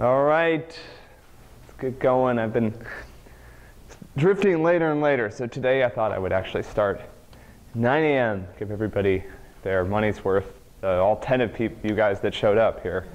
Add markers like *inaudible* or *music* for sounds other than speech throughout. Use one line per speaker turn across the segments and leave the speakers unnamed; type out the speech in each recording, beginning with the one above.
All right, let's get going. I've been drifting later and later, so today I thought I would actually start 9 a.m. Give everybody their money's worth, uh, all 10 of you guys that showed up here.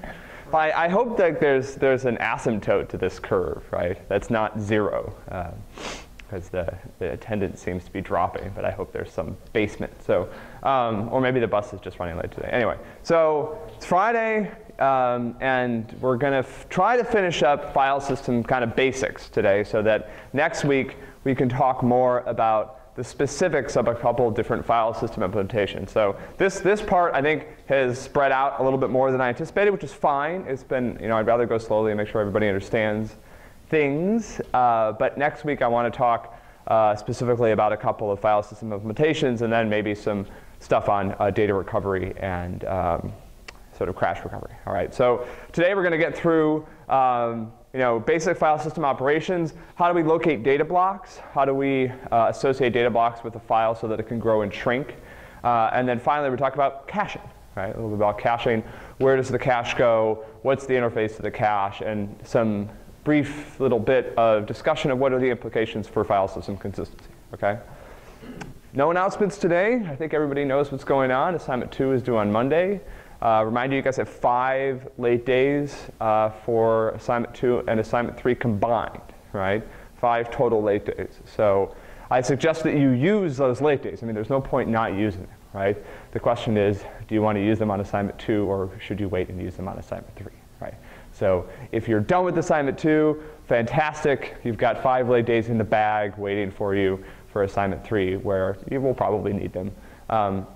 I, I, hope that there's, there's an asymptote to this curve, right? That's not zero, because um, the, the attendance seems to be dropping, but I hope there's some basement. So, um, or maybe the bus is just running late today. Anyway, so it's Friday, um, and we're going to try to finish up file system kind of basics today so that next week we can talk more about the specifics of a couple of different file system implementations. So this, this part, I think, has spread out a little bit more than I anticipated, which is fine. It's been, you know, I'd rather go slowly and make sure everybody understands things. Uh, but next week I want to talk uh, specifically about a couple of file system implementations and then maybe some stuff on uh, data recovery and um, sort of crash recovery. All right, so today we're going to get through um, you know, basic file system operations. How do we locate data blocks? How do we uh, associate data blocks with a file so that it can grow and shrink? Uh, and then finally, we talk about caching, right? A little bit about caching. Where does the cache go? What's the interface to the cache? And some brief little bit of discussion of what are the implications for file system consistency, okay? No announcements today. I think everybody knows what's going on. Assignment two is due on Monday. Uh, remind you, you guys have five late days uh, for assignment two and assignment three combined, right? Five total late days. So I suggest that you use those late days. I mean, there's no point not using them, right? The question is, do you want to use them on assignment two or should you wait and use them on assignment three, right? So if you're done with assignment two, fantastic. You've got five late days in the bag waiting for you for assignment three where you will probably need them. Um,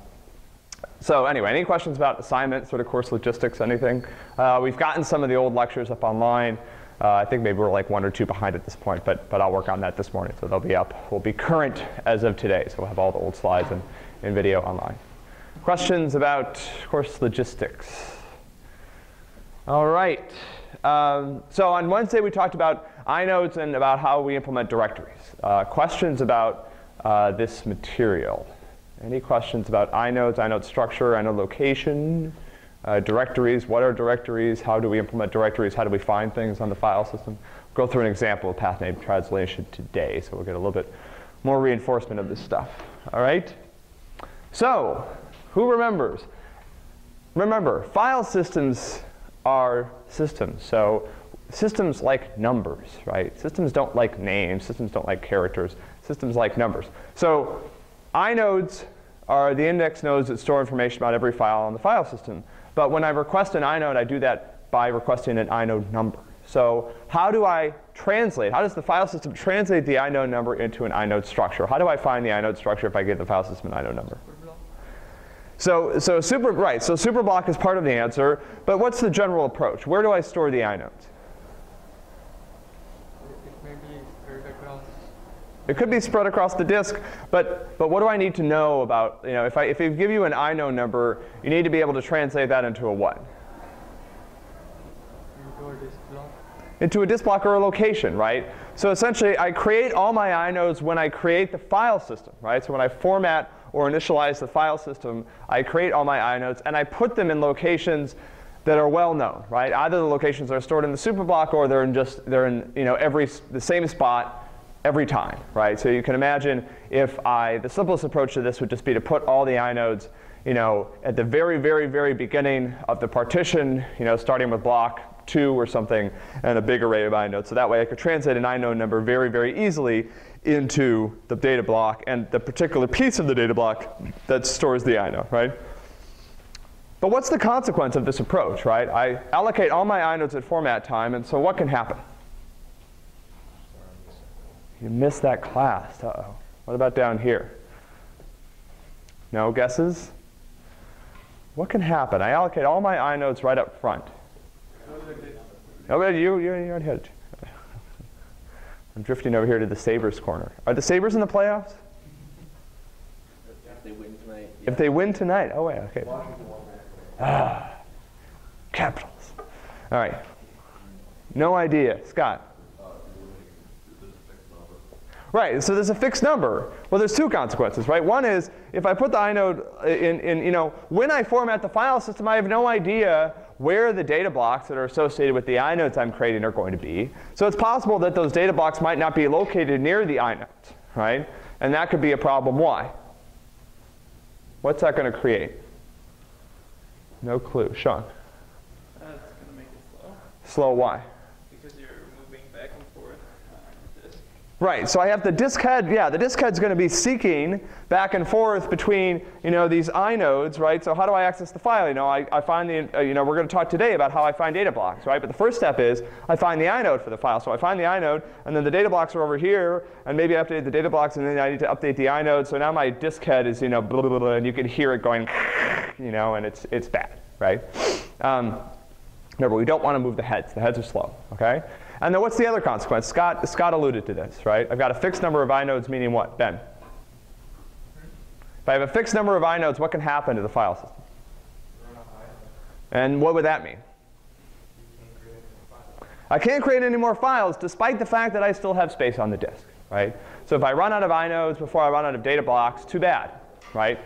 so anyway, any questions about assignment, sort of course logistics, anything? Uh, we've gotten some of the old lectures up online. Uh, I think maybe we're like one or two behind at this point, but, but I'll work on that this morning. So they'll be up. We'll be current as of today. So we'll have all the old slides and, and video online. Questions about course logistics? All right. Um, so on Wednesday, we talked about inodes and about how we implement directories. Uh, questions about uh, this material? Any questions about inodes, inode structure, inode location, uh, directories? What are directories? How do we implement directories? How do we find things on the file system? We'll go through an example of path name translation today, so we'll get a little bit more reinforcement of this stuff. All right? So, who remembers? Remember, file systems are systems. So systems like numbers, right? Systems don't like names. Systems don't like characters. Systems like numbers. So inodes are the index nodes that store information about every file on the file system. But when I request an inode, I do that by requesting an inode number. So how do I translate? How does the file system translate the inode number into an inode structure? How do I find the inode structure if I give the file system an inode number? So, so super, right, so superblock is part of the answer, but what's the general approach? Where do I store the inodes? It could be spread across the disk, but, but what do I need to know about, you know, if I, if I give you an inode number, you need to be able to translate that into a what?
Into a disk block.
Into a disk block or a location, right? So essentially, I create all my inodes when I create the file system, right? So when I format or initialize the file system, I create all my inodes, and I put them in locations that are well known, right? Either the locations are stored in the superblock or they're in just, they're in, you know, every, the same spot every time, right? So you can imagine if I, the simplest approach to this would just be to put all the inodes, you know, at the very, very, very beginning of the partition, you know, starting with block two or something, and a big array of inodes. So that way I could translate an inode number very, very easily into the data block and the particular piece of the data block that stores the inode, right? But what's the consequence of this approach, right? I allocate all my inodes at format time, and so what can happen? You missed that class. Uh-oh. What about down here? No guesses? What can happen? I allocate all my inodes right up front. Nobody, you, you, you're ahead. I'm drifting over here to the Sabres corner. Are the Sabres in the playoffs?
If they win tonight.
If they win tonight. Oh, wait, okay. Ah, Capitals. All right. No idea. Scott. Right, so there's a fixed number. Well, there's two consequences, right? One is if I put the inode in, in, you know, when I format the file system, I have no idea where the data blocks that are associated with the inodes I'm creating are going to be. So it's possible that those data blocks might not be located near the inode, right? And that could be a problem. Why? What's that going to create? No clue. Sean?
Uh, That's going to make it slow.
Slow why?
Because you're moving back and forth on this.
Right, so I have the disk head, yeah, the disk head's going to be seeking back and forth between, you know, these inodes, right? So how do I access the file? You know, I, I find the, uh, you know, we're going to talk today about how I find data blocks, right? But the first step is I find the inode for the file. So I find the inode, and then the data blocks are over here, and maybe I update the data blocks, and then I need to update the inode. So now my disk head is, you know, blah, blah, blah, and you can hear it going, *laughs* you know, and it's, it's bad, right? Um, remember, we don't want to move the heads. The heads are slow, okay? And then what's the other consequence? Scott, Scott alluded to this, right? I've got a fixed number of inodes, meaning what, Ben? If I have a fixed number of inodes, what can happen to the file system? And what would that mean? I can't create any more files despite the fact that I still have space on the disk, right? So if I run out of inodes before I run out of data blocks, too bad, right?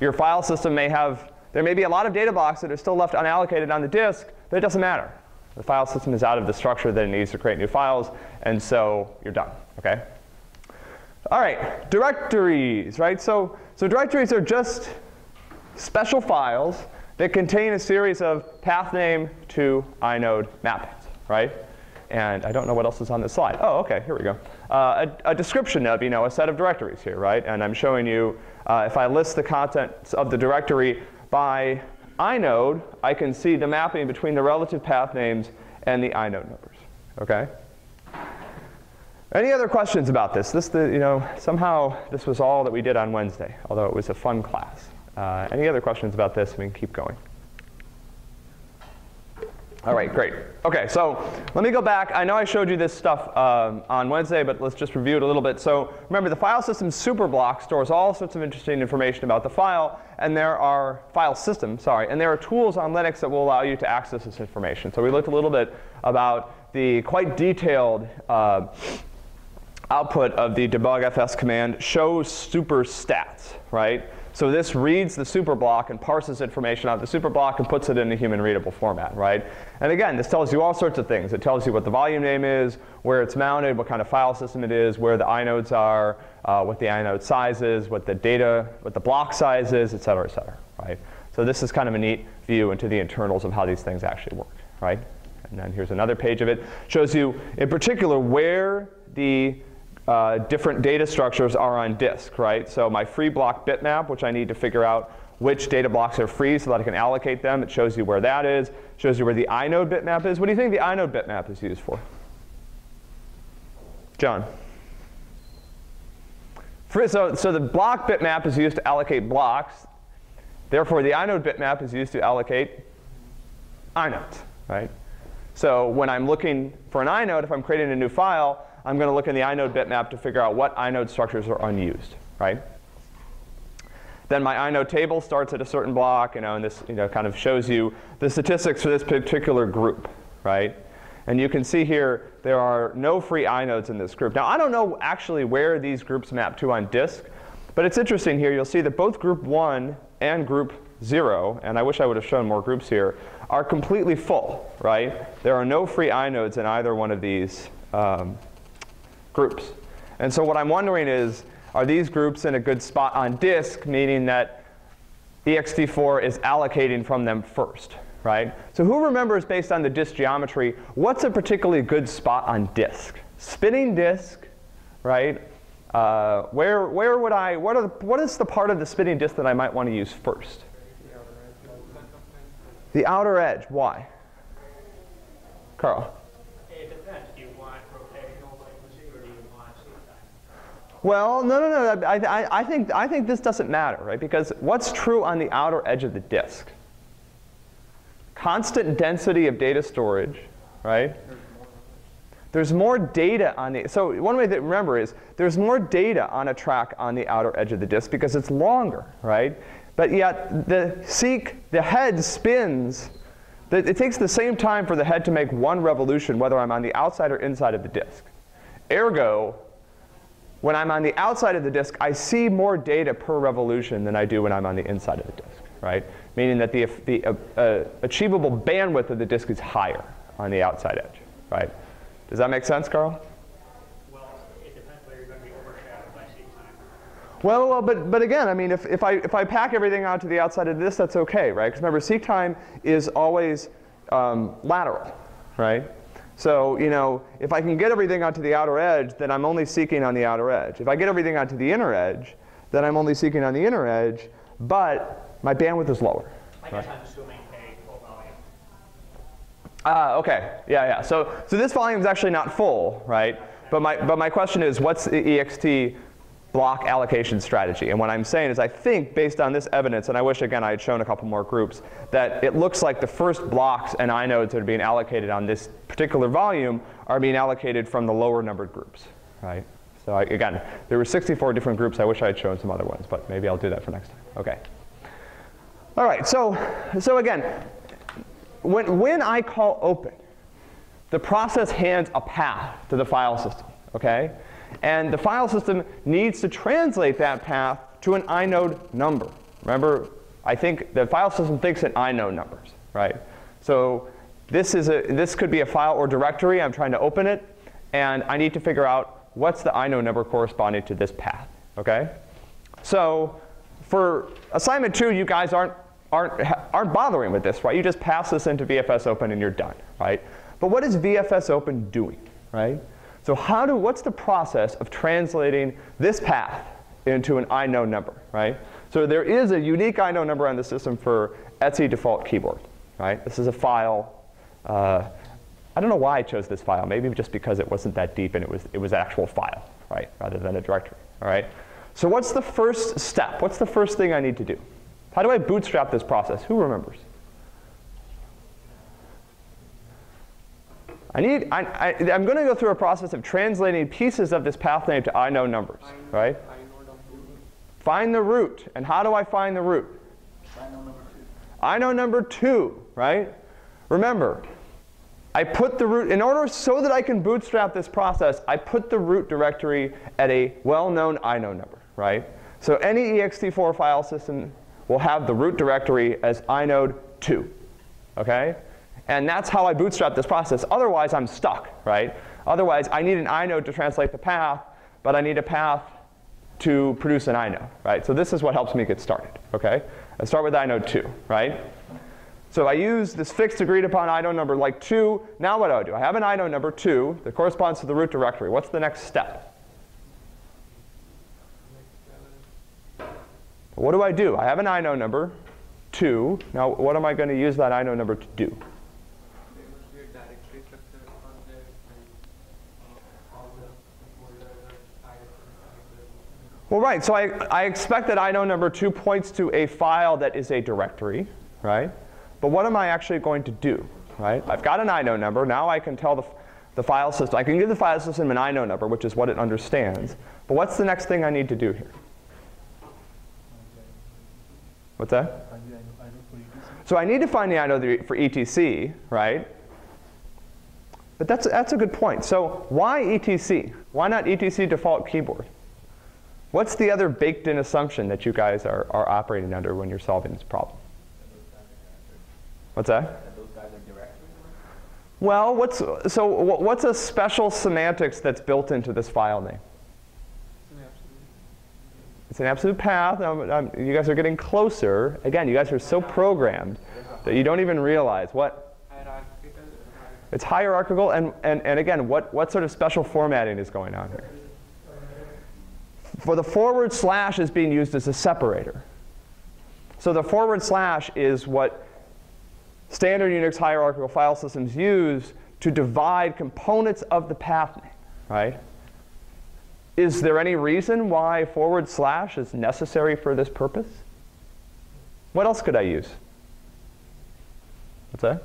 Your file system may have, there may be a lot of data blocks that are still left unallocated on the disk, but it doesn't matter. The file system is out of the structure that it needs to create new files, and so you're done, okay? All right, directories, right? So, so directories are just special files that contain a series of path name to inode mappings, right? And I don't know what else is on this slide. Oh, okay, here we go. Uh, a, a, description of, you know, a set of directories here, right? And I'm showing you, uh, if I list the contents of the directory by inode, I can see the mapping between the relative path names and the inode numbers, okay? Any other questions about this? This, the, you know, somehow this was all that we did on Wednesday, although it was a fun class. Uh, any other questions about this? We can keep going. All right, great. Okay, so let me go back. I know I showed you this stuff um, on Wednesday, but let's just review it a little bit. So remember, the file system superblock stores all sorts of interesting information about the file, and there are file system, sorry, and there are tools on Linux that will allow you to access this information. So we looked a little bit about the quite detailed uh, output of the debugfs command shows super stats, right? So this reads the superblock and parses information out of the superblock and puts it in a human readable format, right? And again, this tells you all sorts of things. It tells you what the volume name is, where it's mounted, what kind of file system it is, where the inodes are, uh, what the inode size is, what the data, what the block size is, et cetera, et cetera, right? So this is kind of a neat view into the internals of how these things actually work, right? And then here's another page of it. Shows you, in particular, where the uh, different data structures are on disk, right? So my free block bitmap, which I need to figure out which data blocks are free so that I can allocate them. It shows you where that is, shows you where the inode bitmap is. What do you think the inode bitmap is used for? John? For, so, so the block bitmap is used to allocate blocks. Therefore, the inode bitmap is used to allocate inodes, right? So when I'm looking for an inode, if I'm creating a new file, I'm going to look in the inode bitmap to figure out what inode structures are unused, right? Then my inode table starts at a certain block, you know, and this you know, kind of shows you the statistics for this particular group, right? And you can see here there are no free inodes in this group. Now, I don't know actually where these groups map to on disk, but it's interesting here. You'll see that both group 1 and group 0, and I wish I would have shown more groups here, are completely full, right? There are no free inodes in either one of these um, groups. And so what I'm wondering is, are these groups in a good spot on disk, meaning that ext4 is allocating from them first, right? So who remembers, based on the disk geometry, what's a particularly good spot on disk? Spinning disk, right? Uh, where, where would I, what, are the, what is the part of the spinning disk that I might want to use first? The outer edge, why? Carl? Well, no, no, no. I, I, I, think, I think this doesn't matter, right? Because what's true on the outer edge of the disk? Constant density of data storage, right? There's more data on the, so one way to remember is there's more data on a track on the outer edge of the disk because it's longer, right? But yet the seek, the head spins, it takes the same time for the head to make one revolution whether I'm on the outside or inside of the disk. Ergo, when I'm on the outside of the disk, I see more data per revolution than I do when I'm on the inside of the disk, right? meaning that the, the uh, uh, achievable bandwidth of the disk is higher on the outside edge, right? Does that make sense, Carl?
Well, it depends whether you're going to be overshadowed by seek time.
Well, well, but, but again, I mean, if, if, I, if I pack everything out to the outside of this, that's okay, right? Because remember, seek time is always um, lateral, right? So, you know, if I can get everything onto the outer edge, then I'm only seeking on the outer edge. If I get everything onto the inner edge, then I'm only seeking on the inner edge, but my bandwidth is lower.
I guess I'm assuming a full volume.
Ah, okay. Yeah, yeah. So, so this volume is actually not full, right? But my, but my question is, what's the EXT block allocation strategy? And what I'm saying is, I think based on this evidence, and I wish again I had shown a couple more groups, that it looks like the first blocks and inodes that are being allocated on this particular volume are being allocated from the lower numbered groups, right? So I, again, there were 64 different groups. I wish I had shown some other ones, but maybe I'll do that for next time. Okay. All right. So, so again, when, when I call open, the process hands a path to the file system, okay? And the file system needs to translate that path to an inode number. Remember, I think the file system thinks in inode numbers, right? So this, is a, this could be a file or directory. I'm trying to open it, and I need to figure out what's the inode number corresponding to this path, okay? So for assignment two, you guys aren't, aren't, aren't bothering with this, right? You just pass this into VFS Open and you're done, right? But what is VFS Open doing, right? So how do, what's the process of translating this path into an inode number, right? So there is a unique inode number on the system for Etsy default keyboard, right? This is a file. Uh, I don't know why I chose this file. Maybe just because it wasn't that deep and it was, it was an actual file, right? Rather than a directory, all right? So what's the first step? What's the first thing I need to do? How do I bootstrap this process? Who remembers? I need, I, I, I'm going to go through a process of translating pieces of this path name to inode numbers, right? Find the root. And how do I find the root? Inode number two, right? Remember, I put the root, in order so that I can bootstrap this process, I put the root directory at a well-known inode number, right? So any ext4 file system will have the root directory as inode 2, okay? And that's how I bootstrap this process. Otherwise, I'm stuck, right? Otherwise, I need an inode to translate the path, but I need a path to produce an inode, right? So this is what helps me get started, okay? I start with inode 2, right? So I use this fixed agreed upon inode number like 2. Now what do I do? I have an inode number 2 that corresponds to the root directory. What's the next step? What do I do? I have an inode number 2. Now what am I going to use that inode number to do? Well, right. So I, I expect that inode number 2 points to a file that is a directory, right? But what am I actually going to do, right? I've got an inode number. Now I can tell the, the file system, I can give the file system an inode number, which is what it understands. But what's the next thing I need to do here? What's that? So I need to find the inode for ETC, right? But that's, that's a good point. So why ETC? Why not ETC default keyboard? What's the other baked in assumption that you guys are, are operating under when you're solving this problem? What's that? Well, what's, so what's a special semantics that's built into this file name? It's an absolute path. I'm, um, I'm, you guys are getting closer. Again, you guys are so programmed that you don't even realize what. It's hierarchical, and, and, and again, what, what sort of special formatting is going on here? For the forward slash is being used as a separator. So the forward slash is what standard Unix hierarchical file systems use to divide components of the path name, right? Is there any reason why forward slash is necessary for this purpose? What else could I use? What's that?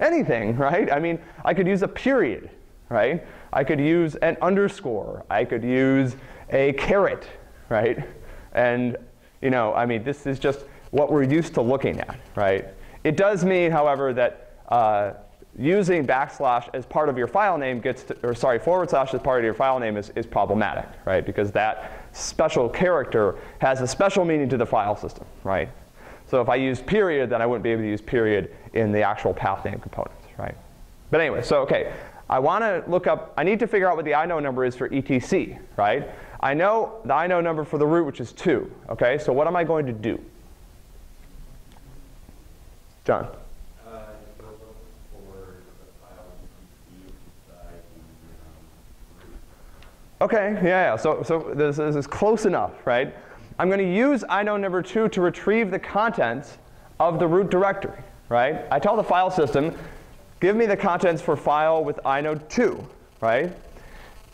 Anything, right? I mean, I could use a period, right? I could use an underscore. I could use a caret, right? And, you know, I mean, this is just what we're used to looking at, right? It does mean, however, that uh, using backslash as part of your file name gets, to, or sorry, forward slash as part of your file name is, is problematic, right? Because that special character has a special meaning to the file system, right? So if I use period, then I wouldn't be able to use period in the actual path name components, right? But anyway, so okay, I want to look up, I need to figure out what the inode number is for etc, right? I know the inode number for the root, which is 2, okay? So what am I going to do? John?
Uh, you go look for the file you inside the,
Okay, yeah, yeah. So, so this, this is close enough, right? I'm going to use inode number 2 to retrieve the contents of the root directory, right? I tell the file system, give me the contents for file with inode 2, right?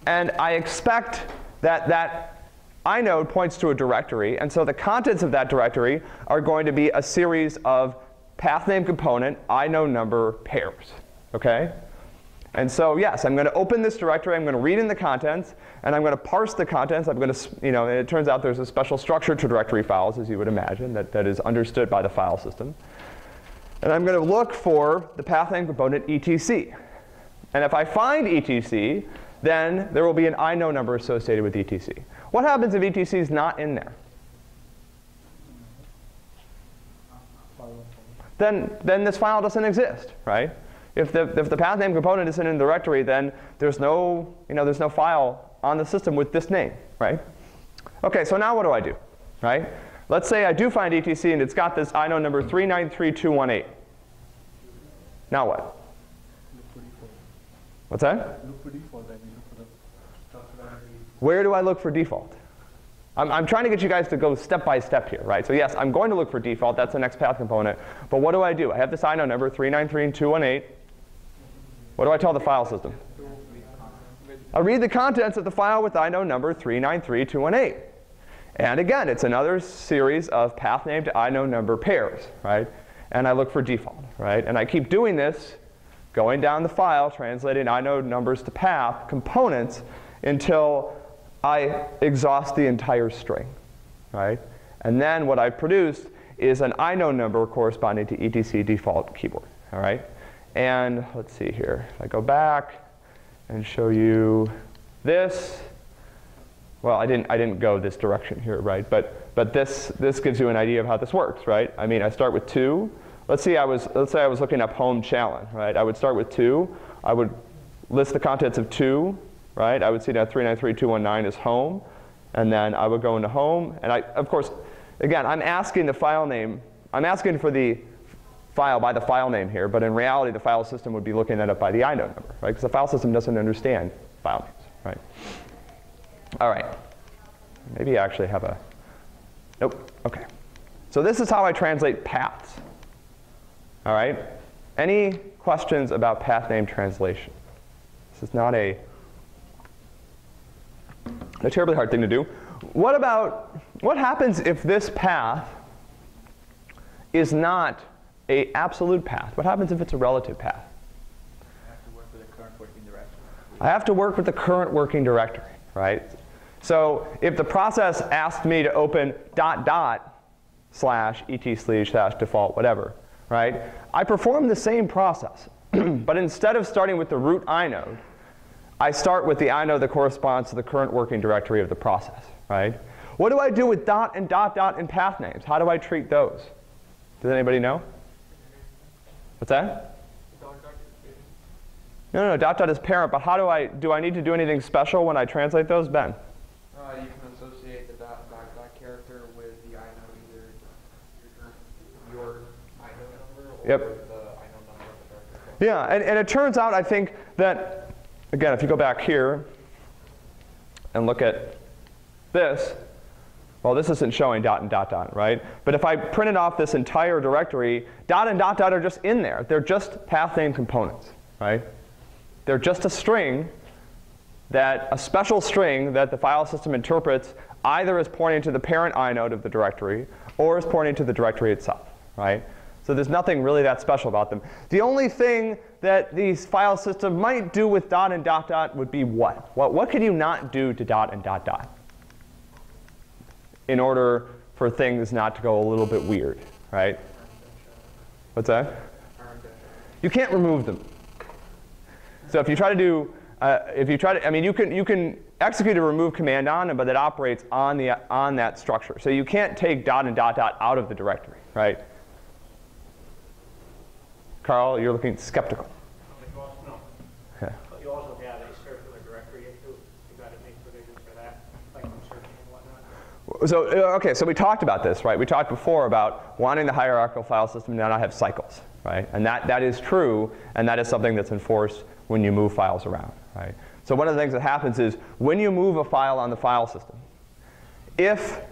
And I expect that that inode points to a directory, and so the contents of that directory are going to be a series of path name component inode number pairs, okay? And so, yes, I'm going to open this directory, I'm going to read in the contents, and I'm going to parse the contents. I'm going to, you know, and it turns out there's a special structure to directory files, as you would imagine, that, that is understood by the file system. And I'm going to look for the path name component etc. And if I find etc, then there will be an inode number associated with etc. What happens if etc is not in there? Then, then this file doesn't exist, right? If the, if the path name component isn't in the directory, then there's no, you know, there's no file on the system with this name, right? Okay, so now what do I do, right? Let's say I do find etc and it's got this inode number 393218. Now what?
Look for default.
What's that?
Look for default, I mean, look for the.
Where do I look for default? I'm, I'm trying to get you guys to go step by step here, right? So yes, I'm going to look for default. That's the next path component. But what do I do? I have this inode number, 393218. What do I tell the file system? I read the contents of the file with inode number 393218. And again, it's another series of path name to inode number pairs, right? And I look for default, right? And I keep doing this, going down the file, translating inode numbers to path components until I exhaust the entire string, right? And then what I produce is an inode number corresponding to etc default keyboard, all right? And let's see here. If I go back and show you this, well, I didn't, I didn't go this direction here, right? But, but this, this gives you an idea of how this works, right? I mean, I start with 2. Let's, see I was, let's say I was looking up home Challen, right? I would start with 2. I would list the contents of 2, right? I would see that 393219 is home. And then I would go into home. And I, of course, again, I'm asking the file name. I'm asking for the file by the file name here. But in reality, the file system would be looking that up by the inode number, right? Because the file system doesn't understand file names, right? All right. Maybe I actually have a, nope, okay. So this is how I translate paths. All right? Any questions about path name translation? This is not a, a terribly hard thing to do. What about, what happens if this path is not a absolute path? What happens if it's a relative path?
I have to work with the current working directory.
I have to work with the current working directory, right? So if the process asked me to open dot dot slash et slash slash default whatever, right? I perform the same process, *clears throat* but instead of starting with the root inode, I start with the inode that corresponds to the current working directory of the process, right? What do I do with dot and dot dot in path names? How do I treat those? Does anybody know? What's that? No, no, no, dot dot is parent, but how do I, do I need to do anything special when I translate those? Ben?
Uh, you can associate the dot dot dot character with the inode, either your, your inode number or
Yep.
the of the.
Yeah, and, and it turns out, I think, that, again, if you go back here and look at this, well, this isn't showing dot and dot dot, right? But if I printed off this entire directory, dot and dot dot are just in there. They're just path name components, right? They're just a string that, a special string that the file system interprets either as pointing to the parent inode of the directory or as pointing to the directory itself, right? So there's nothing really that special about them. The only thing that these file system might do with dot and dot dot would be what? What, what could you not do to dot and dot dot? In order for things not to go a little bit weird, right? What's that? You can't remove them. So if you try to do, uh, if you try to, I mean, you can you can execute a remove command on it, but it operates on the on that structure. So you can't take dot and dot dot out of the directory, right? Carl, you're looking skeptical.
No,
Okay.
but you also have a circular directory issue. You gotta make provisions for that, like when and whatnot.
So, uh, okay, so we talked about this, right? We talked before about wanting the hierarchical file system to not have cycles, right? And that, that is true, and that is something that's enforced when you move files around, right? So one of the things that happens is when you move a file on the file system, if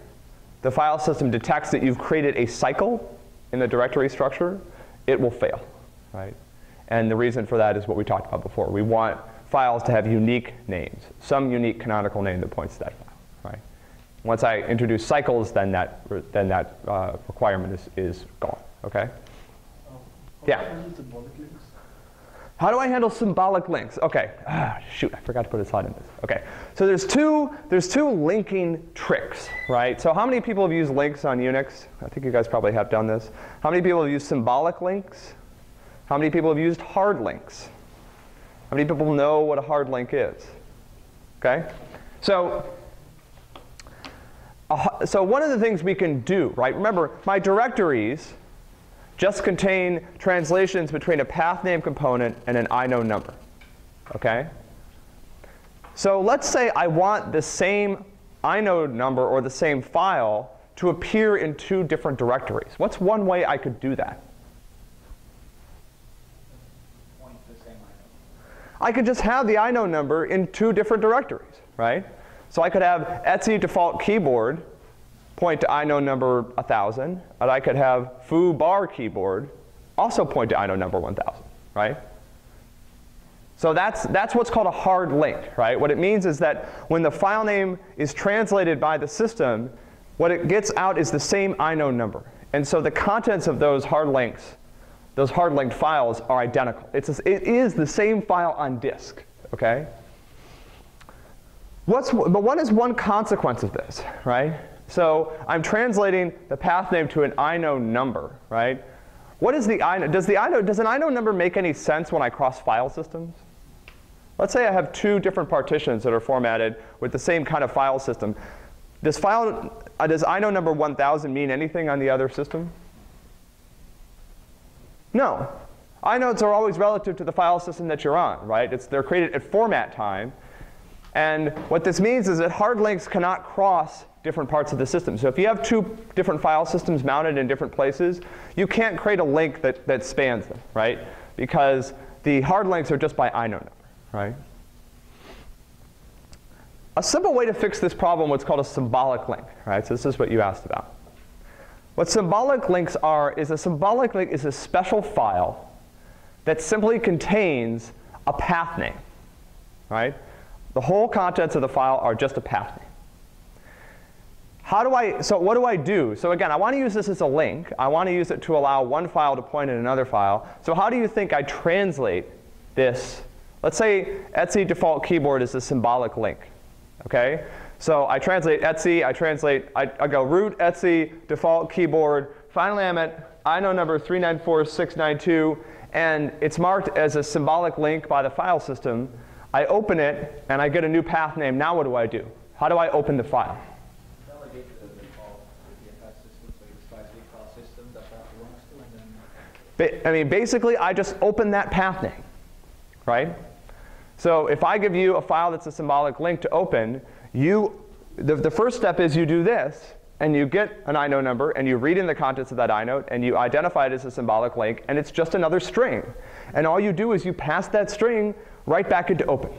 the file system detects that you've created a cycle in the directory structure, it will fail, right? And the reason for that is what we talked about before. We want files to have unique names, some unique canonical name that points to that file, right? Once I introduce cycles, then that, then that uh, requirement is, is gone, okay?
Um,
Yeah.
How handle symbolic links?
How do I handle symbolic links? Okay, ah, shoot, I forgot to put a slide in this. Okay, so there's two, there's two linking tricks, right? So how many people have used links on Unix? I think you guys probably have done this. How many people have used symbolic links? How many people have used hard links? How many people know what a hard link is? Okay, so so one of the things we can do, right? Remember, my directories just contain translations between a path name component and an inode number. Okay? So let's say I want the same inode number or the same file to appear in two different directories. What's one way I could do that?
Point the same item.
I could just have the inode number in two different directories, right? So I could have Etsy default keyboard point to inode number 1000, and I could have foo bar keyboard also point to inode number 1000, right? So that's, that's what's called a hard link, right? What it means is that when the file name is translated by the system, what it gets out is the same inode number. And so the contents of those hard links, those hard linked files are identical. It's, a- it is the same file on disk, okay? What's, but what is one consequence of this, right? So I'm translating the path name to an inode number, right? What is the inode? Does the inode, does an inode number make any sense when I cross file systems? Let's say I have two different partitions that are formatted with the same kind of file system. Does file, uh, does inode number 1000 mean anything on the other system? No. Inodes are always relative to the file system that you're on, right? It's, they're created at format time. And what this means is that hard links cannot cross different parts of the system. So if you have two different file systems mounted in different places, you can't create a link that, that spans them, right? Because the hard links are just by inode number, right? A simple way to fix this problem what's called a symbolic link, right? So this is what you asked about. What symbolic links are is a symbolic link is a special file that simply contains a path name, right? The whole contents of the file are just a path name. How do I, so what do I do? So again, I want to use this as a link. I want to use it to allow one file to point at another file. So how do you think I translate this? Let's say Etsy default keyboard is a symbolic link, okay? So I translate Etsy, I translate, I, I go root Etsy default keyboard. Finally, I'm at inode number 394692, and it's marked as a symbolic link by the file system. I open it, and I get a new path name. Now what do I do? How do I open the file? I mean, basically, I just open that path name, right? So if I give you a file that's a symbolic link to open, you, the, the first step is you do this, and you get an inode number, and you read in the contents of that inode, and you identify it as a symbolic link, and it's just another string. And all you do is you pass that string right back into open,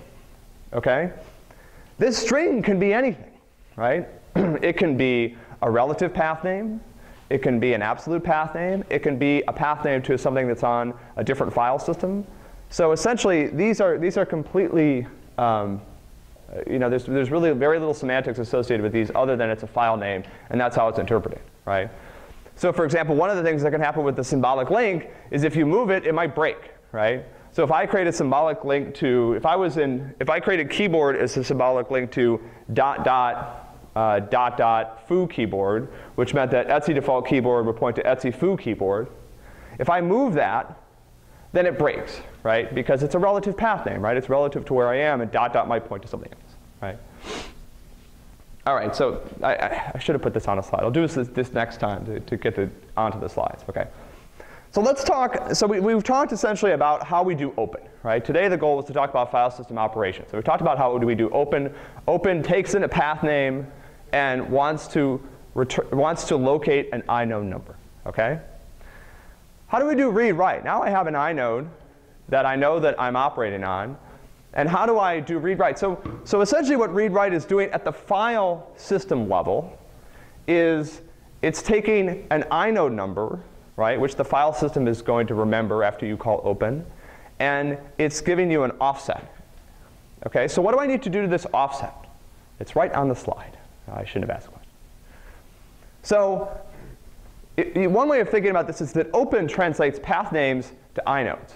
okay? This string can be anything, right? *clears throat* it can be a relative path name. It can be an absolute path name. It can be a path name to something that's on a different file system. So essentially, these are, these are completely, um, you know, there's, there's really very little semantics associated with these other than it's a file name, and that's how it's interpreted, right? So for example, one of the things that can happen with the symbolic link is if you move it, it might break, right? So if I create a symbolic link to, if I was in, if I created keyboard as a symbolic link to dot dot uh, dot dot foo keyboard, which meant that Etsy default keyboard would point to Etsy foo keyboard. If I move that, then it breaks, right? Because it's a relative path name, right? It's relative to where I am, and dot dot might point to something else, right? All right, so I, I, should have put this on a slide. I'll do this this next time to, to get the, onto the slides, okay? So let's talk, so we, we've talked essentially about how we do open, right? Today the goal was to talk about file system operations. So we talked about how do we do open. Open takes in a path name and wants to, wants to locate an inode number, okay? How do we do read write? Now I have an inode that I know that I'm operating on. And how do I do read write? So, so essentially what read write is doing at the file system level is it's taking an inode number, right, which the file system is going to remember after you call open, and it's giving you an offset. Okay, so what do I need to do to this offset? It's right on the slide. I shouldn't have asked one. So it, one way of thinking about this is that open translates path names to inodes.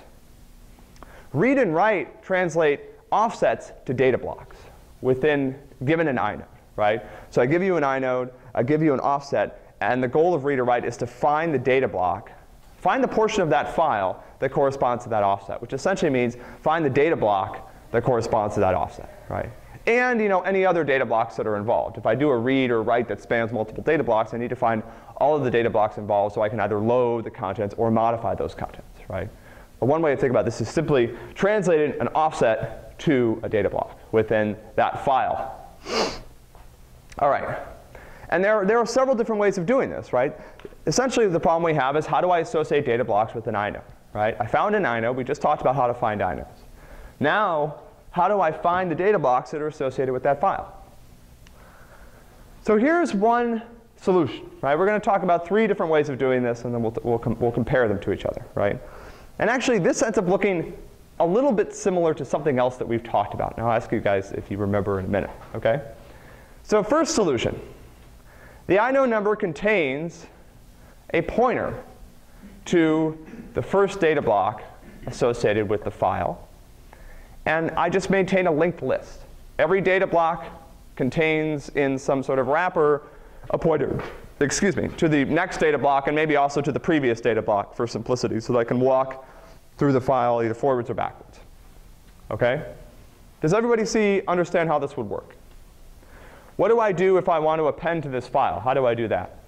Read and write translate offsets to data blocks within given an inode, right? So I give you an inode, I give you an offset, and the goal of read or write is to find the data block, find the portion of that file that corresponds to that offset, which essentially means find the data block that corresponds to that offset, right? And you know, any other data blocks that are involved. If I do a read or write that spans multiple data blocks, I need to find all of the data blocks involved so I can either load the contents or modify those contents, right? One way to think about this is simply translating an offset to a data block within that file. All right. And there, there are several different ways of doing this, right? Essentially, the problem we have is how do I associate data blocks with an inode, right? I found an inode. We just talked about how to find inodes. Now, how do I find the data blocks that are associated with that file? So here's one solution, right? We're going to talk about three different ways of doing this, and then we'll, we'll, com we'll compare them to each other, right? And actually, this ends up looking a little bit similar to something else that we've talked about. And I'll ask you guys if you remember in a minute, okay? So first solution. The inode number contains a pointer to the first data block associated with the file. And I just maintain a linked list. Every data block contains in some sort of wrapper a pointer, excuse me, to the next data block and maybe also to the previous data block for simplicity so that I can walk through the file either forwards or backwards. Okay? Does everybody see, understand how this would work? What do I do if I want to append to this file? How do I do that?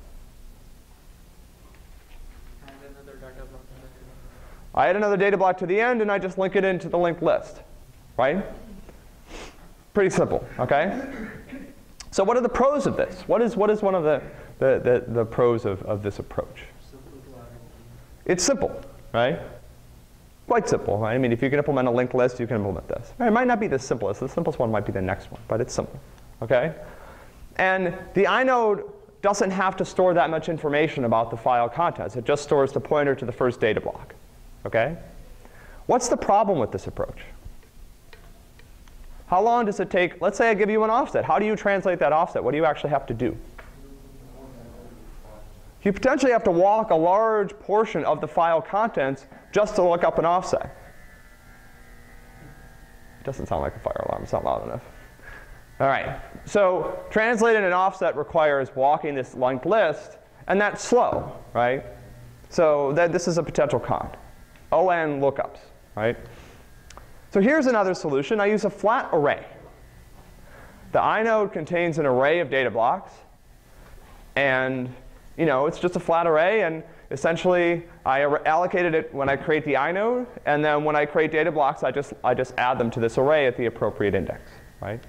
I add another data block to the end and I just link it into the linked list, right? Pretty simple, okay? So what are the pros of this? What is, what is one of the, the, the, the pros of, of this approach? It's simple, right? Quite simple, right? I mean, if you can implement a linked list, you can implement this. It might not be the simplest. The simplest one might be the next one, but it's simple, okay? And the inode doesn't have to store that much information about the file contents. It just stores the pointer to the first data block. Okay? What's the problem with this approach? How long does it take? Let's say I give you an offset. How do you translate that offset? What do you actually have to do? You potentially have to walk a large portion of the file contents just to look up an offset. It doesn't sound like a fire alarm. It's not loud enough. All right, so translating an offset requires walking this linked list, and that's slow, right? So that, this is a potential con. O(n) lookups, right? So here's another solution. I use a flat array. The inode contains an array of data blocks, and you know it's just a flat array, and essentially I allocated it when I create the inode, and then when I create data blocks, I just I just add them to this array at the appropriate index, right?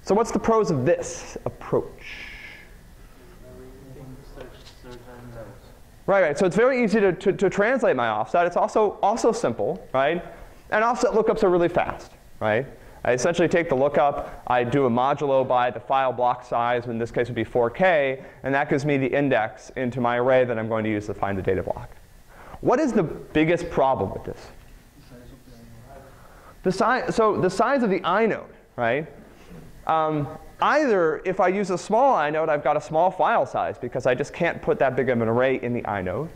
So what's the pros of this approach? Right, right. So it's very easy to, to, to, translate my offset. It's also, also simple, right? And offset lookups are really fast, right? I essentially take the lookup, I do a modulo by the file block size, in this case would be 4K, and that gives me the index into my array that I'm going to use to find the data block. What is the biggest problem with this? The size, so the size of the inode, right? Um, either if I use a small inode, I've got a small file size because I just can't put that big of an array in the inode.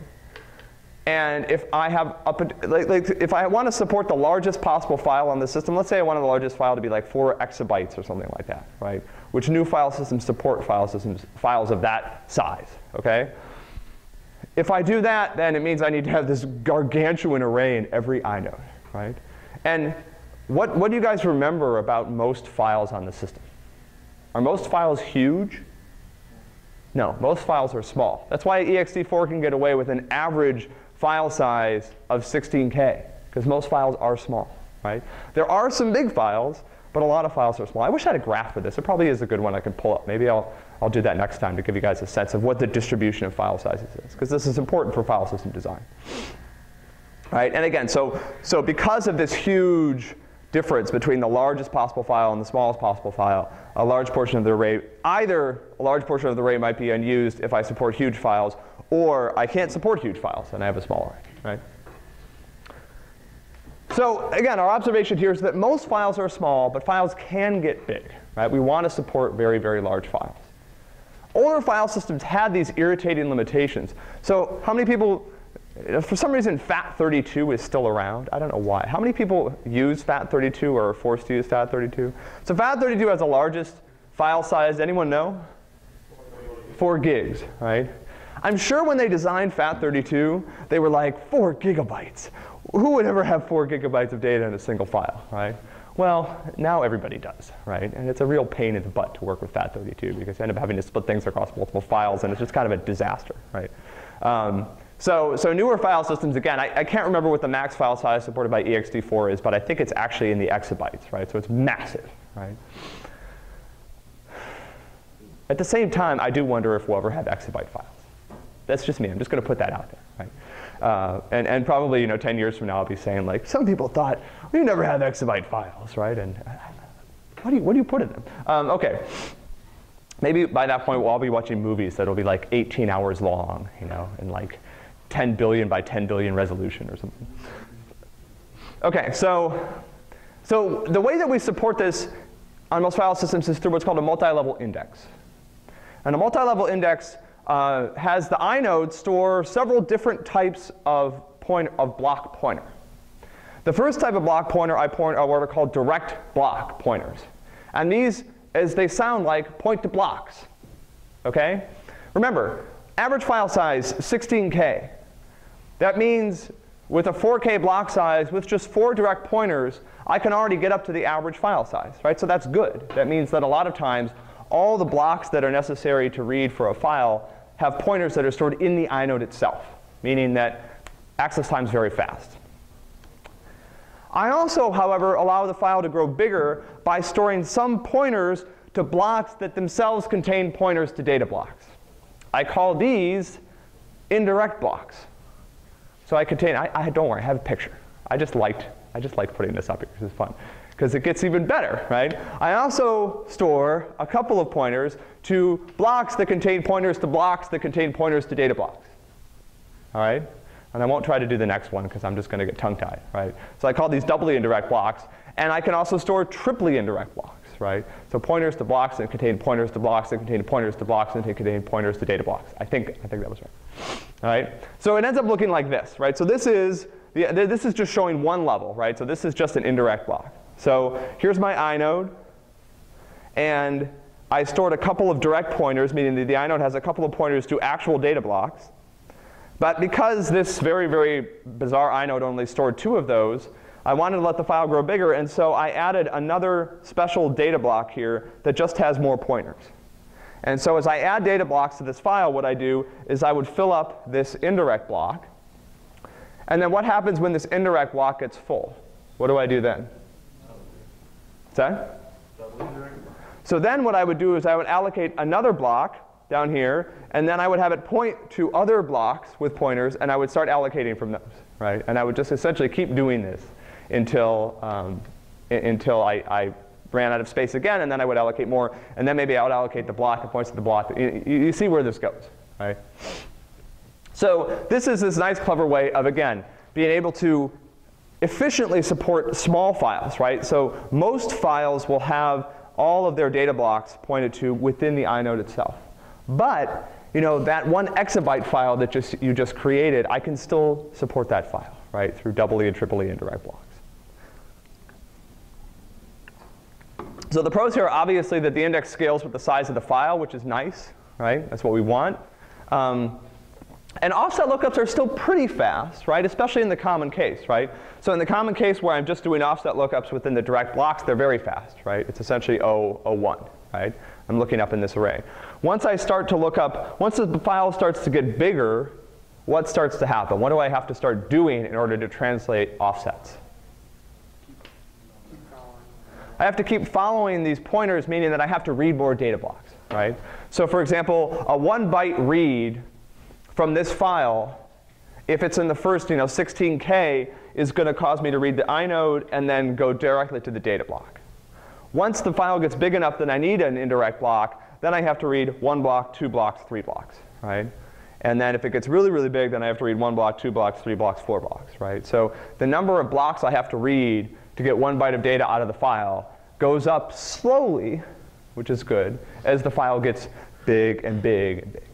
And if I have up, like, like if I want to support the largest possible file on the system, let's say I want the largest file to be like four exabytes or something like that, right? Which new file systems support file systems files of that size, okay? If I do that, then it means I need to have this gargantuan array in every inode, right? And what, what do you guys remember about most files on the system? Are most files huge? No, most files are small. That's why ext4 can get away with an average file size of 16K, because most files are small, right? There are some big files, but a lot of files are small. I wish I had a graph for this. It probably is a good one I can pull up. Maybe I'll, I'll do that next time to give you guys a sense of what the distribution of file sizes is, because this is important for file system design. Right? And again, so, so because of this huge difference between the largest possible file and the smallest possible file, a large portion of the array, either a large portion of the array might be unused if I support huge files, or I can't support huge files and I have a small array, right? So again, our observation here is that most files are small, but files can get big, right? We want to support very, very large files. Older file systems had these irritating limitations. So how many people for some reason, FAT32 is still around. I don't know why. How many people use FAT32 or are forced to use FAT32? So FAT32 has the largest file size. Anyone know? Four gigs, right? I'm sure when they designed FAT32, they were like, four gigabytes. Who would ever have four gigabytes of data in a single file, right? Well, now everybody does, right? And it's a real pain in the butt to work with FAT32 because you end up having to split things across multiple files, and it's just kind of a disaster, right? Um, so, so newer file systems, again, I, I, can't remember what the max file size supported by ext4 is, but I think it's actually in the exabytes, right? So it's massive, right? At the same time, I do wonder if we'll ever have exabyte files. That's just me. I'm just going to put that out there, right? Uh, and, and probably, you know, 10 years from now, I'll be saying, like, some people thought, we never have exabyte files, right? And uh, what do you, what do you put in them? Um, OK. Maybe by that point, we'll all be watching movies that'll be like 18 hours long, you know, and like 10 billion by 10 billion resolution or something. Okay, so, so the way that we support this on most file systems is through what's called a multi-level index. And a multi-level index uh, has the inode store several different types of, point, of block pointer. The first type of block pointer I point are what are called direct block pointers. And these, as they sound like, point to blocks. Okay? Remember, average file size, 16K. That means with a 4K block size, with just four direct pointers, I can already get up to the average file size, right? So that's good. That means that a lot of times, all the blocks that are necessary to read for a file have pointers that are stored in the inode itself, meaning that access time is very fast. I also, however, allow the file to grow bigger by storing some pointers to blocks that themselves contain pointers to data blocks. I call these indirect blocks. So I contain, I, I, don't worry, I have a picture. I just liked, I just liked putting this up here because it's fun. Because it gets even better, right? I also store a couple of pointers to blocks that contain pointers to blocks that contain pointers to data blocks. All right? And I won't try to do the next one because I'm just going to get tongue-tied, right? So I call these doubly indirect blocks. And I can also store triply indirect blocks, right? So pointers to blocks that contain pointers to blocks that contain pointers to blocks that contain pointers to data blocks. I think, I think that was right. All right? So it ends up looking like this, right? So this is, the, this is just showing one level, right? So this is just an indirect block. So here's my inode. And I stored a couple of direct pointers, meaning that the inode has a couple of pointers to actual data blocks. But because this very, very bizarre inode only stored two of those, I wanted to let the file grow bigger, and so I added another special data block here that just has more pointers. And so as I add data blocks to this file, what I do is I would fill up this indirect block. And then what happens when this indirect block gets full? What do I do then? That? So then what I would do is I would allocate another block down here, and then I would have it point to other blocks with pointers, and I would start allocating from those, right? And I would just essentially keep doing this until, um, until I, I ran out of space again, and then I would allocate more, and then maybe I would allocate the block that points to the block. You, you see where this goes, right? So this is this nice, clever way of, again, being able to efficiently support small files, right? So most files will have all of their data blocks pointed to within the inode itself. But you know, that one exabyte file that just, you just created, I can still support that file, right, through doubly and triply indirect blocks. So the pros here are obviously that the index scales with the size of the file, which is nice, right? That's what we want. Um, and offset lookups are still pretty fast, right? Especially in the common case, right? So in the common case where I'm just doing offset lookups within the direct blocks, they're very fast, right? It's essentially O, O(1), right? I'm looking up in this array. Once I start to look up, once the file starts to get bigger, what starts to happen? What do I have to start doing in order to translate offsets? I have to keep following these pointers, meaning that I have to read more data blocks, right? So for example, a one byte read from this file, if it's in the first, you know, 16K, is going to cause me to read the inode and then go directly to the data block. Once the file gets big enough that I need an indirect block, then I have to read one block, two blocks, three blocks, right? And then if it gets really, really big, then I have to read one block, two blocks, three blocks, four blocks, right? So the number of blocks I have to read to get one byte of data out of the file goes up slowly, which is good, as the file gets big and big and big?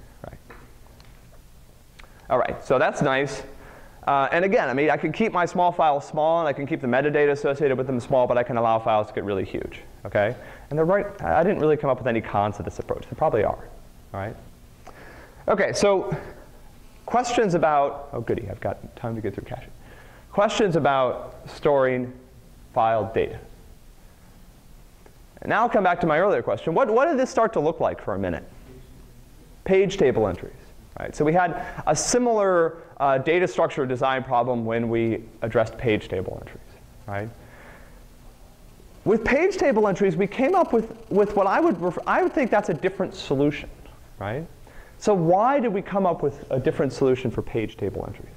All right, so that's nice. Uh, and again, I mean, I can keep my small files small, and I can keep the metadata associated with them small, but I can allow files to get really huge, okay? And they're right, I didn't really come up with any cons to this approach. They probably are, all right? Okay, so questions about, oh goody, I've got time to get through caching. Questions about storing file data. And now I'll come back to my earlier question. What, what did this start to look like for a minute? Page table entries. Right? So we had a similar uh, data structure design problem when we addressed page table entries. Right? With page table entries, we came up with, with what I would, refer, I would think that's a different solution. Right? So why did we come up with a different solution for page table entries?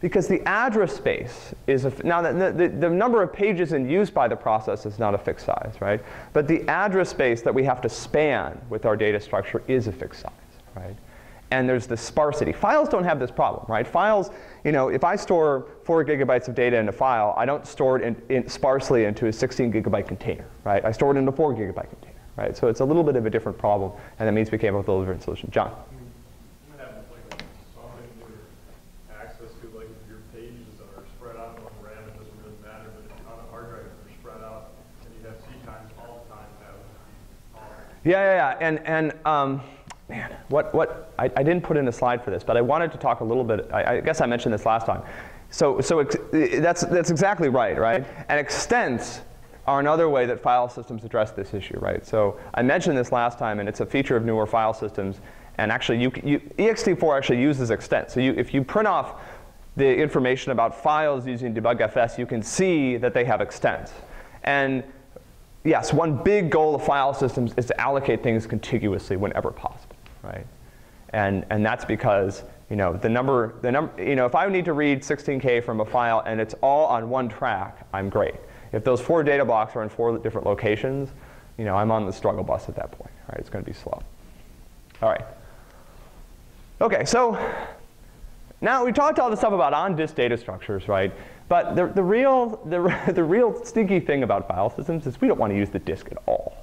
Because the address space is, a, now the, the, the, number of pages in use by the process is not a fixed size, right? But the address space that we have to span with our data structure is a fixed size, right? And there's the sparsity. Files don't have this problem, right? Files, you know, if I store four gigabytes of data in a file, I don't store it in, in sparsely into a 16 gigabyte container, right? I store it in a four gigabyte container, right? So it's a little bit of a different problem, and that means we came up with a little different solution. John? Yeah, yeah, yeah. And, and um, man, what, what, I, I, didn't put in a slide for this, but I wanted to talk a little bit, I, I guess I mentioned this last time. So, so ex that's, that's exactly right, right? And extents are another way that file systems address this issue, right? So I mentioned this last time, and it's a feature of newer file systems. And actually, you, you, ext4 actually uses extent. So you, if you print off the information about files using debugfs, you can see that they have extents. And yes, one big goal of file systems is to allocate things contiguously whenever possible, right? And, and that's because you know, the number, the number, you know, if I need to read 16K from a file and it's all on one track, I'm great. If those four data blocks are in four different locations, you know, I'm on the struggle bus at that point, right? It's going to be slow. All right. Okay, so now we talked all this stuff about on-disk data structures, right? But the, the, real, the, *laughs* the real stinky thing about file systems is we don't want to use the disk at all,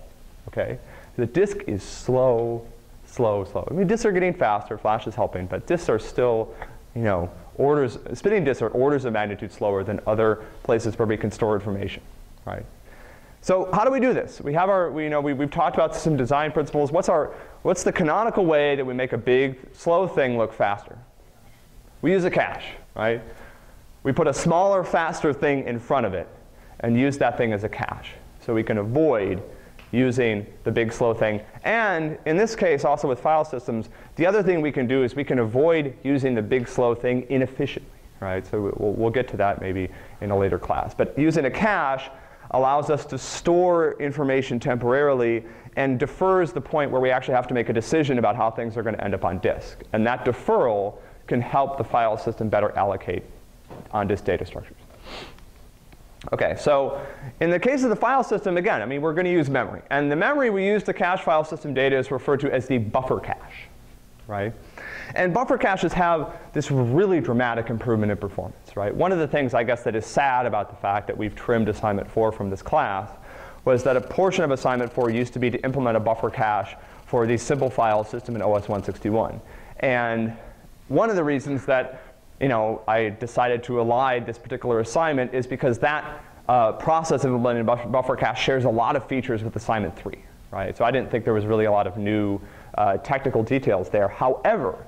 okay? The disk is slow, slow, slow. I mean, disks are getting faster, flash is helping, but disks are still, you know, orders, spinning disks are orders of magnitude slower than other places where we can store information, right? So how do we do this? We have our, we, you know, we, we've talked about some design principles. What's, our, what's the canonical way that we make a big, slow thing look faster? We use a cache, right? We put a smaller, faster thing in front of it and use that thing as a cache. So we can avoid using the big slow thing. And in this case, also with file systems, the other thing we can do is we can avoid using the big slow thing inefficiently, right? So we'll, we'll get to that maybe in a later class. But using a cache allows us to store information temporarily and defers the point where we actually have to make a decision about how things are going to end up on disk. And that deferral can help the file system better allocate on disk data structures. Okay, so in the case of the file system, again, I mean, we're going to use memory. And the memory we use to cache file system data is referred to as the buffer cache, right? And buffer caches have this really dramatic improvement in performance, right? One of the things, I guess, that is sad about the fact that we've trimmed assignment 4 from this class was that a portion of assignment 4 used to be to implement a buffer cache for the simple file system in OS 161. And one of the reasons that you know, I decided to elide this particular assignment is because that uh, process of implementing buffer, buffer cache shares a lot of features with assignment three, right? So I didn't think there was really a lot of new uh, technical details there. However,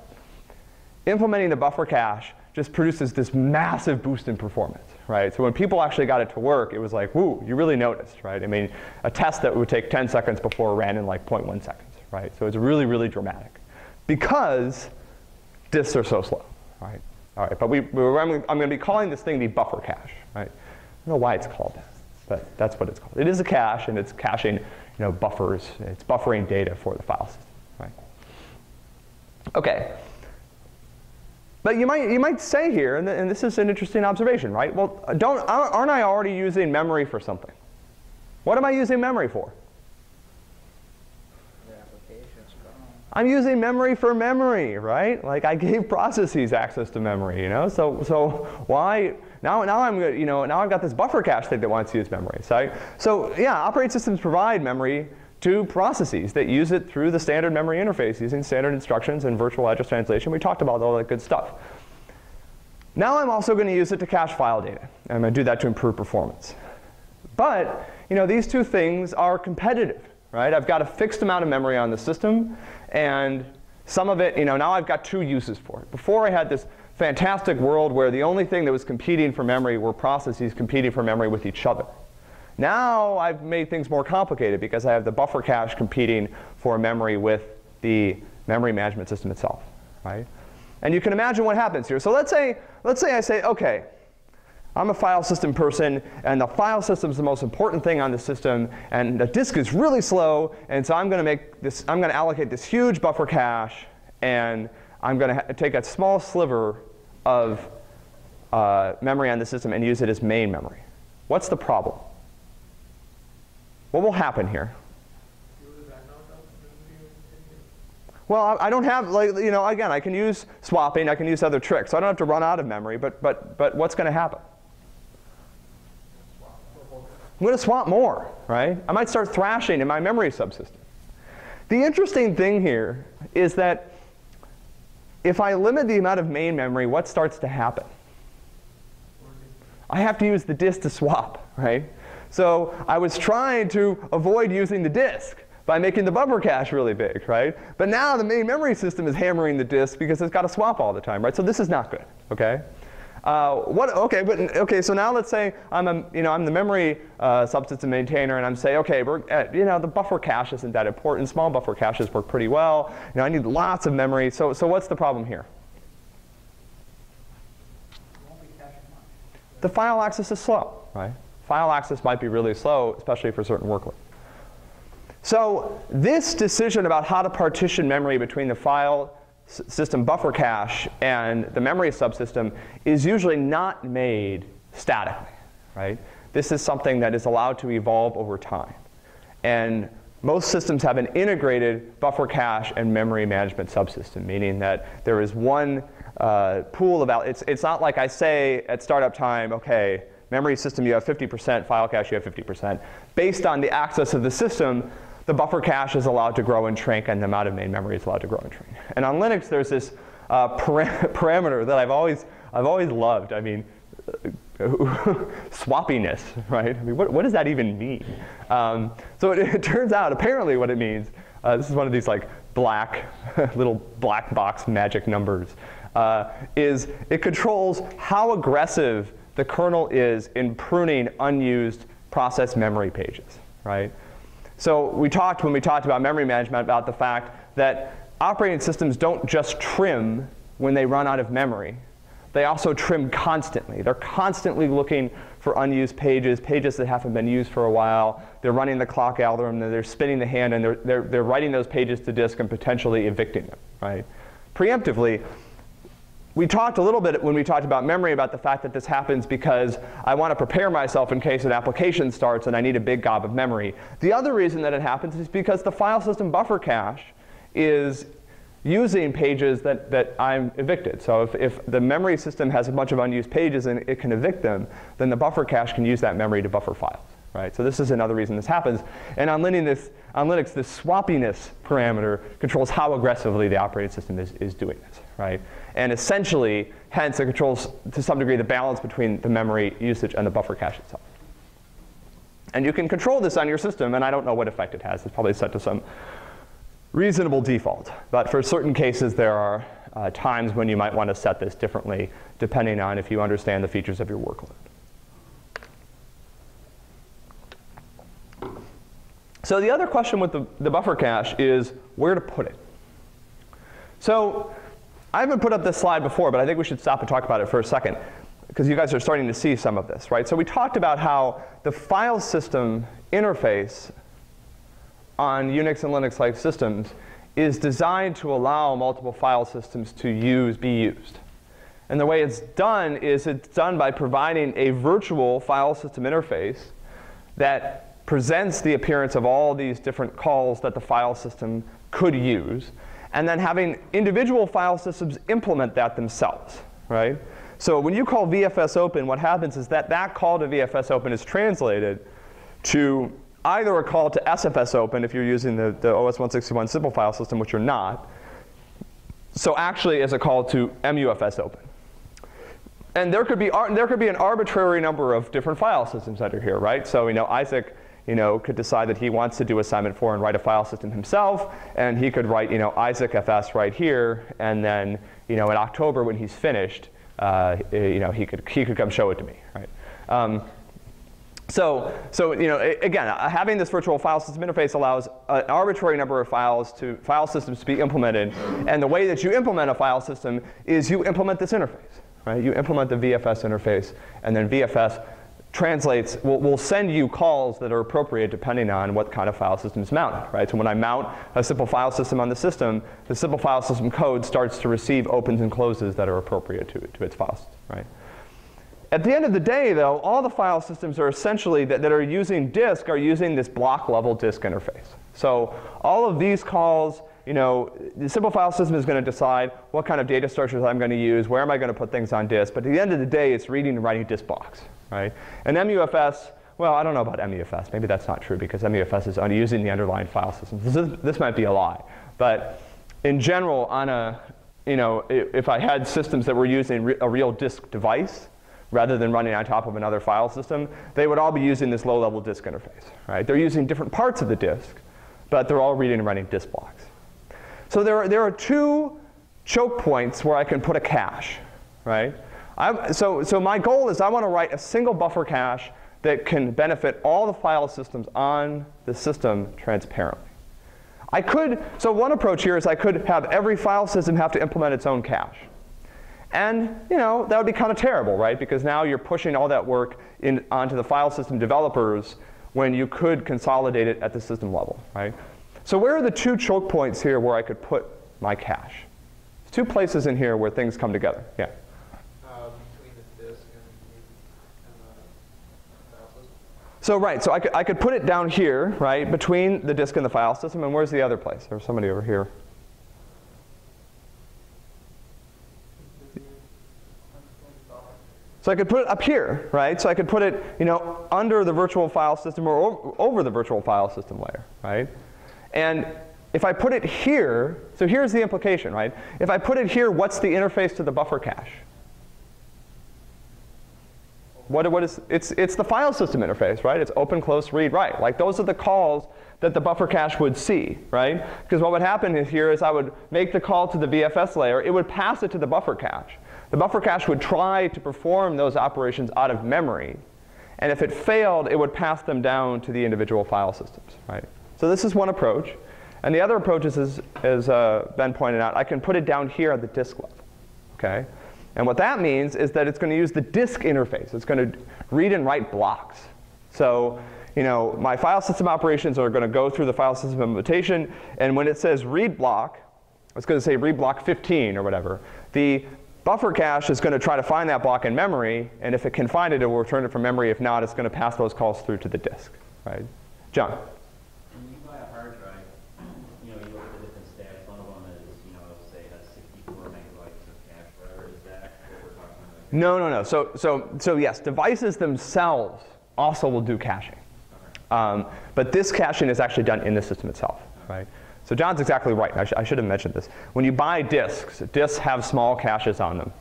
implementing the buffer cache just produces this massive boost in performance, right? So when people actually got it to work, it was like, woo, you really noticed, right? I mean, a test that would take 10 seconds before ran in like 0.1 seconds, right? So it's really, really dramatic because disks are so slow, right? All right, but we, I'm going to be calling this thing the buffer cache, right? I don't know why it's called that, but that's what it's called. It is a cache, and it's caching, you know, buffers. It's buffering data for the file system, right? Okay. But you might, you might say here, and, th- and this is an interesting observation, right? Well, don't, aren't I already using memory for something? What am I using memory for?
The application's gone.
I'm using memory for memory, right? Like I gave *laughs* processes access to memory, you know. So so why now now I'm, you know, now I've got this buffer cache thing that wants to use memory. So I, so yeah, operating systems provide memory to processes that use it through the standard memory interface using standard instructions and virtual address translation. We talked about all that good stuff. Now I'm also going to use it to cache file data. I'm going to do that to improve performance. But you know, these two things are competitive, right? I've got a fixed amount of memory on the system, and some of it, you know, now I've got two uses for it. Before I had this fantastic world where the only thing that was competing for memory were processes competing for memory with each other. Now I've made things more complicated because I have the buffer cache competing for memory with the memory management system itself, right? And you can imagine what happens here. So let's say, let's say I say, okay, I'm a file system person, and the file system is the most important thing on the system, and the disk is really slow, and so I'm going to make this, I'm going to allocate this huge buffer cache, and I'm going to take a small sliver of uh, memory on the system and use it as main memory. What's the problem? What will happen here? Well, I I don't have, like, you know, again, I can use swapping, I can use other tricks. So I don't have to run out of memory, but, but, but what's going to happen? I'm going to swap more, right? I might start thrashing in my memory subsystem. The interesting thing here is that if I limit the amount of main memory, what starts to happen? I have to use the disk to swap, right? So I was trying to avoid using the disk by making the buffer cache really big, right? But now the main memory system is hammering the disk because it's got to swap all the time, right? So this is not good, okay? Uh, what, okay, but okay. So now let's say I'm a, you know, I'm the memory uh, subsystem maintainer, and I'm saying, okay, we're, at, you know, the buffer cache isn't that important. Small buffer caches work pretty well. You know, I need lots of memory. So, so what's the problem here? The file access is slow, right? File access might be really slow, especially for certain workloads. So this decision about how to partition memory between the file system buffer cache and the memory subsystem is usually not made statically, right? This is something that is allowed to evolve over time. And most systems have an integrated buffer cache and memory management subsystem, meaning that there is one uh, pool of, it's, it's not like I say at startup time, okay, memory system you have 50%, file cache you have 50%. Based on the access of the system, the buffer cache is allowed to grow and shrink, and the amount of main memory is allowed to grow and shrink. And on Linux, there's this uh, para- *laughs* parameter that I've always, I've always loved. I mean, *laughs* swappiness, right? I mean, what, what does that even mean? Um, so it, *laughs* it turns out, apparently, what it means. Uh, this is one of these like black, little black box magic numbers. Uh, is it controls how aggressive the kernel is in pruning unused process memory pages, right? So we talked when we talked about memory management about the fact that operating systems don't just trim when they run out of memory. They also trim constantly. They're constantly looking for unused pages, pages that haven't been used for a while. They're running the clock algorithm, they're spinning the hand, and they're, they're, they're writing those pages to disk and potentially evicting them, right? Preemptively, we talked a little bit when we talked about memory about the fact that this happens because I want to prepare myself in case an application starts and I need a big gob of memory. The other reason that it happens is because the file system buffer cache is using pages that, that I'm evicted. So if, if the memory system has a bunch of unused pages and it can evict them, then the buffer cache can use that memory to buffer files. Right? So this is another reason this happens. And on Linux, on Linux, this swappiness parameter controls how aggressively the operating system is, is doing this. Right? and essentially, hence, it controls to some degree the balance between the memory usage and the buffer cache itself. And you can control this on your system, and I don't know what effect it has. It's probably set to some reasonable default. But for certain cases, there are uh, times when you might want to set this differently, depending on if you understand the features of your workload. So the other question with the, the buffer cache is where to put it. So I haven't put up this slide before, but I think we should stop and talk about it for a second because you guys are starting to see some of this, right? So we talked about how the file system interface on Unix and Linux-like systems is designed to allow multiple file systems to use, be used. And the way it's done is it's done by providing a virtual file system interface that presents the appearance of all these different calls that the file system could use, and then having individual file systems implement that themselves, right? So when you call VFS open, what happens is that that call to VFS open is translated to either a call to SFS open if you're using the, the OS 161 simple file system, which you're not. So actually as a call to emufs open. And there could be there could be an arbitrary number of different file systems that are here, right? So you know Isaac you know, could decide that he wants to do assignment four and write a file system himself, and he could write, you know, Isaac FS right here, and then, you know, in October when he's finished, uh, you know, he could, he could come show it to me, right? Um, so, so, you know, again, uh, having this virtual file system interface allows an arbitrary number of files to, file systems to be implemented, and the way that you implement a file system is you implement this interface, right? You implement the VFS interface, and then VFS translates, will, will send you calls that are appropriate depending on what kind of file system is mounted, right? So when I mount a simple file system on the system, the simple file system code starts to receive opens and closes that are appropriate to, to its file system, right? At the end of the day, though, all the file systems are essentially, that, that are using disk, are using this block level disk interface. So all of these calls, you know, the simple file system is going to decide what kind of data structures I'm going to use, where am I going to put things on disk, but at the end of the day, it's reading and writing disk blocks, right? And emufs, well, I don't know about emufs. Maybe that's not true because emufs is using the underlying file system. This, this might be a lie. But in general, on a, you know, if I had systems that were using a real disk device rather than running on top of another file system, they would all be using this low-level disk interface, right? They're using different parts of the disk, but they're all reading and writing disk blocks. So there are, there are two choke points where I can put a cache, right? I'm, so, so my goal is I want to write a single buffer cache that can benefit all the file systems on the system transparently. I could, so one approach here is I could have every file system have to implement its own cache. And you know, that would be kind of terrible, right? Because now you're pushing all that work in, onto the file system developers when you could consolidate it at the system level, right? So where are the two choke points here where I could put my cache? Two places in here where things come together. Yeah. So right, so I could, I could put it down here, right, between the disk and the file system, and where's the other place? There's somebody over here. So I could put it up here, right? So I could put it, you know, under the virtual file system or over the virtual file system layer, right? And if I put it here, so here's the implication, right? If I put it here, what's the interface to the buffer cache? What, what is, it's, it's the file system interface, right? It's open, close, read, write. Like those are the calls that the buffer cache would see, right? Because what would happen here is I would make the call to the VFS layer. It would pass it to the buffer cache. The buffer cache would try to perform those operations out of memory. And if it failed, it would pass them down to the individual file systems, right? So this is one approach. And the other approach is, as, uh, Ben pointed out, I can put it down here at the disk level, okay? And what that means is that it's going to use the disk interface. It's going to read and write blocks. So, you know, my file system operations are going to go through the file system implementation, and when it says read block, it's going to say read block 15 or whatever. The buffer cache is going to try to find that block in memory, and if it can find it, it will return it from memory. If not, it's going to pass those calls through to the disk, right? John? No, no, no. So, so, so yes, devices themselves also will do caching. Um, but this caching is actually done in the system itself, right? So John's exactly right. I, sh I should have mentioned this. When you buy disks, disks have small caches on them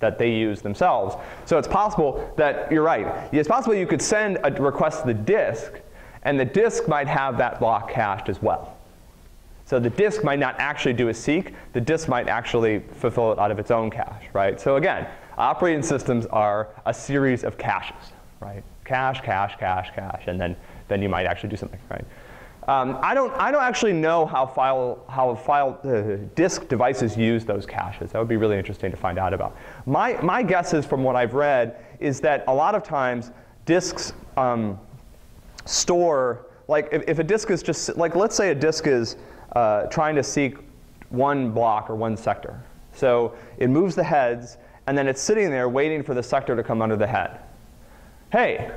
that they use themselves. So it's possible that, you're right, it's possible you could send a request to the disk, and the disk might have that block cached as well. So the disk might not actually do a seek, the disk might actually fulfill it out of its own cache, right? So again, Operating systems are a series of caches, right? Cache, cache, cache, cache, and then, then you might actually do something, right? Um, I don't, I don't actually know how file, how file uh, disk devices use those caches. That would be really interesting to find out about. My, my guess is from what I've read is that a lot of times disks um, store, like if, if a disk is just, like let's say a disk is uh, trying to seek one block or one sector. So it moves the heads, and then it's sitting there waiting for the sector to come under the head. Hey,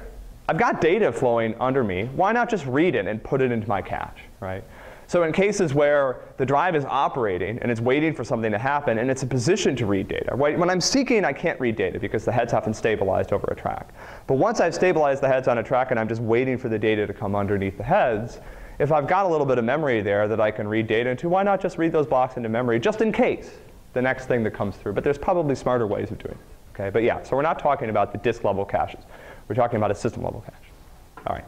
I've got data flowing under me. Why not just read it and put it into my cache, right? So in cases where the drive is operating and it's waiting for something to happen and it's a position to read data. When I'm seeking, I can't read data because the heads haven't stabilized over a track. But once I've stabilized the heads on a track and I'm just waiting for the data to come underneath the heads, if I've got a little bit of memory there that I can read data into, why not just read those blocks into memory just in case the next thing that comes through? But there's probably smarter ways of doing it. Okay? But yeah, so we're not talking about the disk level caches. We're talking about a system level cache. All right.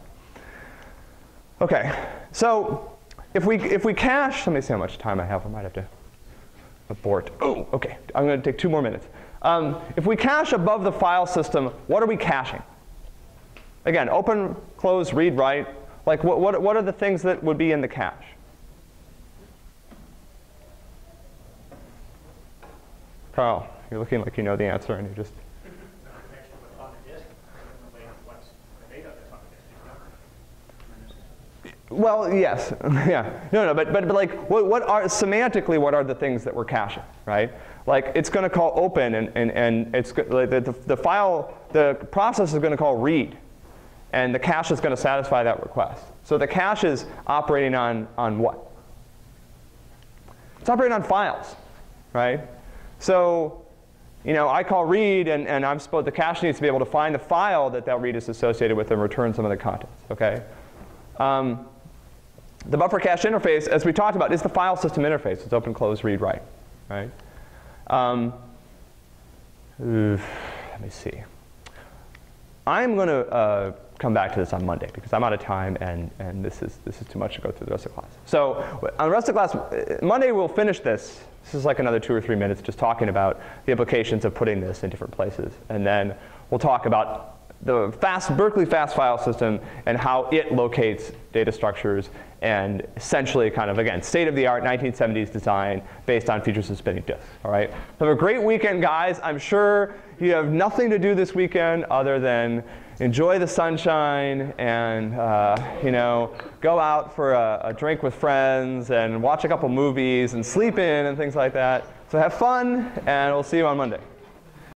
Okay, so if we, if we cache, let me see how much time I have. I might have to abort. Oh, okay. I'm going to take two more minutes. Um, if we cache above the file system, what are we caching? Again, open, close, read, write. Like, what, what, what are the things that would be in the cache? Carl, you're looking like you know the answer, and you just. Well, yes, *laughs* yeah, no, no, but, but, but like, what, what are, semantically, what are the things that we're caching, right? Like, it's gonna call open, and, and, and it's, like, the, the, the file, the process is gonna call read, and the cache is gonna satisfy that request. So the cache is operating on, on what? It's operating on files, right? So, you know, I call read, and, and I'm supposed, the cache needs to be able to find the file that that read is associated with and return some of the contents, okay? Um, the buffer cache interface, as we talked about, is the file system interface. It's open, close, read, write, right? Um, let me see. I'm going to uh, come back to this on Monday because I'm out of time and, and this, is, this is too much to go through the rest of the class. So on the rest of the class, uh, Monday we'll finish this. This is like another two or three minutes just talking about the implications of putting this in different places. And then we'll talk about the fast, Berkeley fast file system and how it locates data structures and essentially kind of, again, state-of-the-art 1970s design based on features of spinning disks, all right? Have a great weekend, guys. I'm sure you have nothing to do this weekend other than enjoy the sunshine and, uh, you know, go out for a, a drink with friends and watch a couple movies and sleep in and things like that. So have fun, and we'll see you on Monday.